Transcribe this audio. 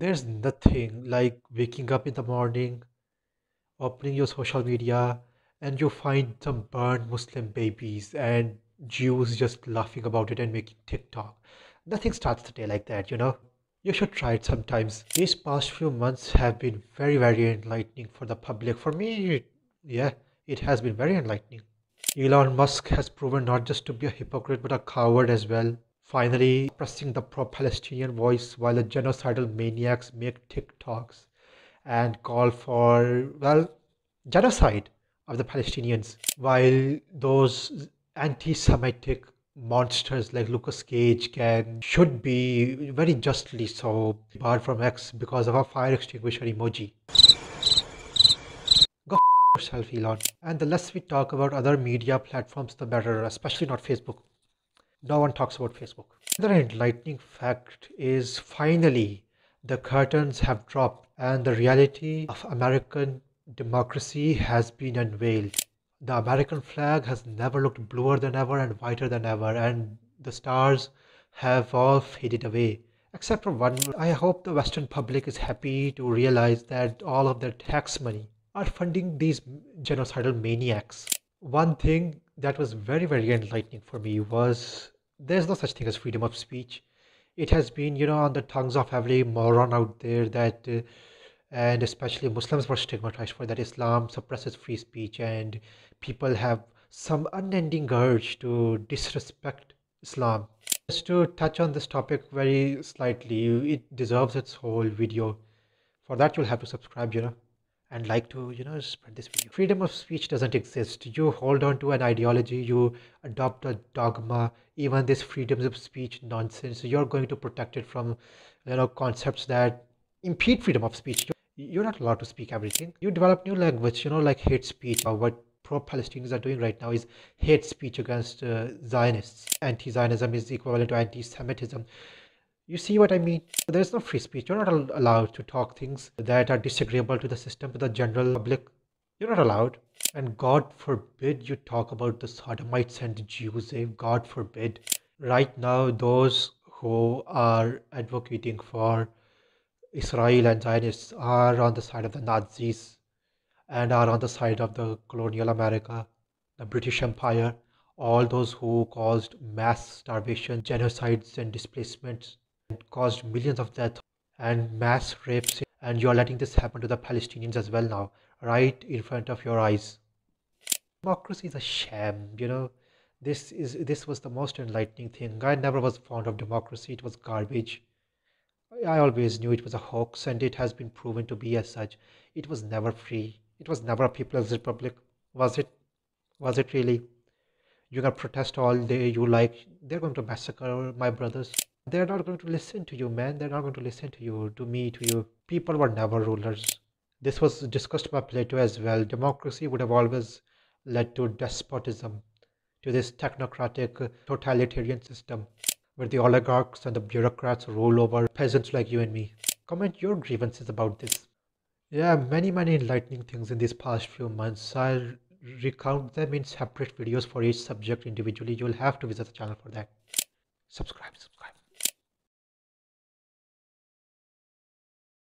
There's nothing like waking up in the morning, opening your social media, and you find some burned Muslim babies and Jews just laughing about it and making TikTok. Nothing starts the day like that, you know? You should try it sometimes. These past few months have been very, very enlightening for the public. For me, yeah, it has been very enlightening. Elon Musk has proven not just to be a hypocrite but a coward as well. Finally, pressing the pro Palestinian voice while the genocidal maniacs make TikToks and call for, well, genocide of the Palestinians, while those anti Semitic monsters like Lucas Cage can should be very justly so barred from X because of a fire extinguisher emoji. Go yourself, Elon. And the less we talk about other media platforms, the better, especially not Facebook. No one talks about Facebook. Another enlightening fact is finally the curtains have dropped and the reality of American democracy has been unveiled. The American flag has never looked bluer than ever and whiter than ever, and the stars have all faded away. Except for one, I hope the Western public is happy to realize that all of their tax money are funding these genocidal maniacs. One thing that was very, very enlightening for me was there's no such thing as freedom of speech. It has been, you know, on the tongues of every moron out there that, uh, and especially Muslims were stigmatized for that Islam suppresses free speech, and people have some unending urge to disrespect Islam. Just to touch on this topic very slightly, it deserves its whole video. For that, you'll have to subscribe, you know and like to you know spread this video freedom of speech doesn't exist. You hold on to an ideology you adopt a dogma even this freedom of speech nonsense. You're going to protect it from you know concepts that impede freedom of speech. You're not allowed to speak everything. You develop new language you know like hate speech. Or what pro-palestinians are doing right now is hate speech against uh, zionists. Anti-zionism is equivalent to anti-semitism you see what I mean? There's no free speech. You're not allowed to talk things that are disagreeable to the system, to the general public. You're not allowed. And God forbid you talk about the Sodomites and the Jews. Eh? God forbid. Right now, those who are advocating for Israel and Zionists are on the side of the Nazis and are on the side of the colonial America, the British Empire, all those who caused mass starvation, genocides, and displacements caused millions of deaths and mass rapes and you're letting this happen to the palestinians as well now right in front of your eyes. Democracy is a sham you know. This is this was the most enlightening thing. I never was fond of democracy. It was garbage. I always knew it was a hoax and it has been proven to be as such. It was never free. It was never a people's republic was it? Was it really? You can protest all day you like they're going to massacre my brothers they're not going to listen to you, man. They're not going to listen to you, to me, to you. People were never rulers. This was discussed by Plato as well. Democracy would have always led to despotism, to this technocratic totalitarian system where the oligarchs and the bureaucrats rule over peasants like you and me. Comment your grievances about this. Yeah, many, many enlightening things in these past few months. I'll recount them in separate videos for each subject individually. You'll have to visit the channel for that. Subscribe, subscribe.